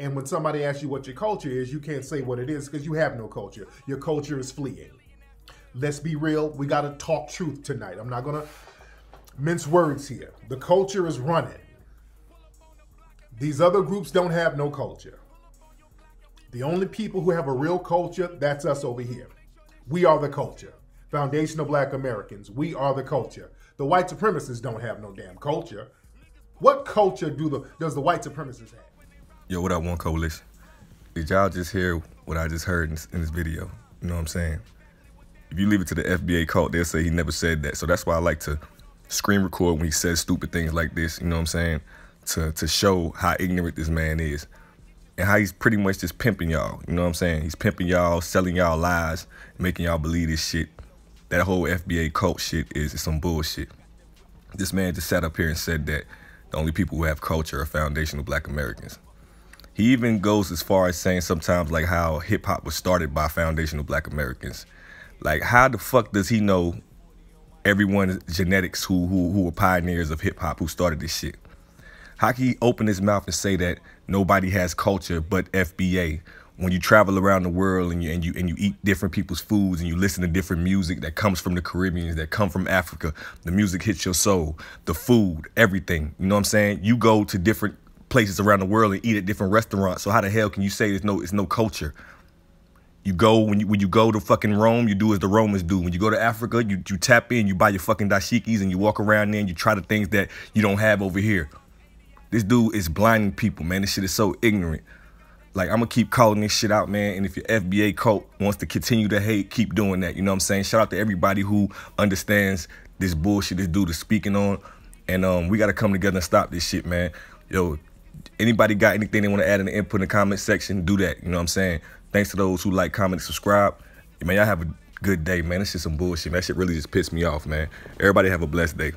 And when somebody asks you what your culture is, you can't say what it is because you have no culture. Your culture is fleeing. Let's be real. We got to talk truth tonight. I'm not going to mince words here. The culture is running. These other groups don't have no culture. The only people who have a real culture, that's us over here. We are the culture. Foundation of Black Americans, we are the culture. The white supremacists don't have no damn culture. What culture do the does the white supremacists have? Yo, what up, One Coalition? Did y'all just hear what I just heard in this, in this video? You know what I'm saying? If you leave it to the FBA cult, they'll say he never said that. So that's why I like to screen record when he says stupid things like this. You know what I'm saying? To to show how ignorant this man is and how he's pretty much just pimping y'all. You know what I'm saying? He's pimping y'all, selling y'all lies, making y'all believe this shit. That whole FBA cult shit is, is some bullshit. This man just sat up here and said that the only people who have culture are foundational black Americans. He even goes as far as saying sometimes like how hip hop was started by foundational black Americans. Like how the fuck does he know everyone's genetics who who who were pioneers of hip hop who started this shit? How can he open his mouth and say that nobody has culture but FBA? When you travel around the world and you and you and you eat different people's foods and you listen to different music that comes from the Caribbeans, that come from Africa, the music hits your soul, the food, everything. You know what I'm saying? You go to different places around the world and eat at different restaurants. So how the hell can you say there's no it's no culture? You go when you when you go to fucking Rome, you do as the Romans do. When you go to Africa, you you tap in, you buy your fucking dashikis and you walk around there and you try the things that you don't have over here. This dude is blinding people, man. This shit is so ignorant. Like, I'm gonna keep calling this shit out, man. And if your FBA cult wants to continue to hate, keep doing that. You know what I'm saying? Shout out to everybody who understands this bullshit this dude is speaking on. And um, we gotta come together and stop this shit, man. Yo, anybody got anything they wanna add in the input in the comment section, do that. You know what I'm saying? Thanks to those who like, comment, subscribe. Man, y'all have a good day, man. This shit some bullshit. Man. That shit really just pissed me off, man. Everybody have a blessed day.